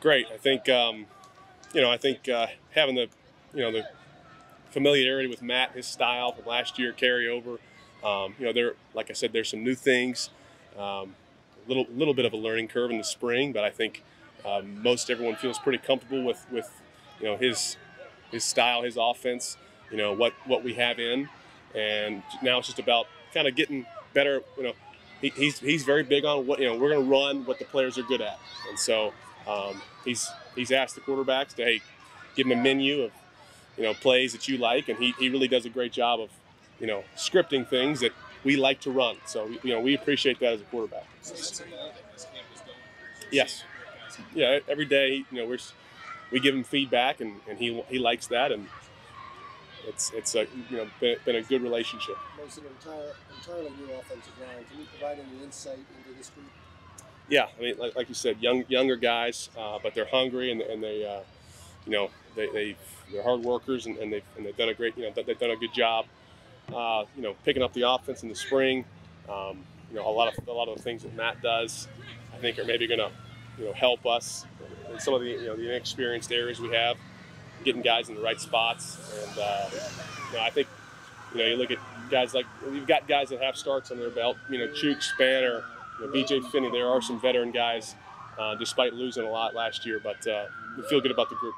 Great. I think um, you know. I think uh, having the you know the familiarity with Matt, his style from last year carry over. Um, you know, there, like I said, there's some new things. Um, little little bit of a learning curve in the spring, but I think um, most everyone feels pretty comfortable with with you know his his style, his offense. You know what what we have in, and now it's just about kind of getting better. You know, he, he's he's very big on what you know. We're going to run what the players are good at, and so um, he's he's asked the quarterbacks to hey, give him a menu of you know plays that you like, and he, he really does a great job of you know scripting things that we like to run. So you know we appreciate that as a quarterback. Yes, yeah. Every day, you know, we're we give him feedback, and, and he he likes that, and it's it's a you know been, been a good relationship. It's an entire, entirely new offensive line. Can you provide any insight into this group? Yeah, I mean, like, like you said, young younger guys, uh, but they're hungry and, and they, uh, you know, they, they they're hard workers and, and they've and they've done a great, you know, they've done a good job, uh, you know, picking up the offense in the spring. Um, you know, a lot of a lot of the things that Matt does, I think, are maybe going to, you know, help us in some of the you know the inexperienced areas we have, getting guys in the right spots. And uh, you know, I think, you know, you look at guys like we've got guys that have starts on their belt. You know, Chuks, Banner, you know, BJ Finney. There are some veteran guys, uh, despite losing a lot last year, but uh, we feel good about the group.